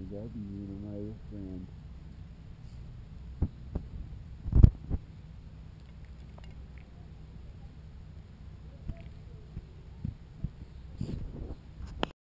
I love you, my friend.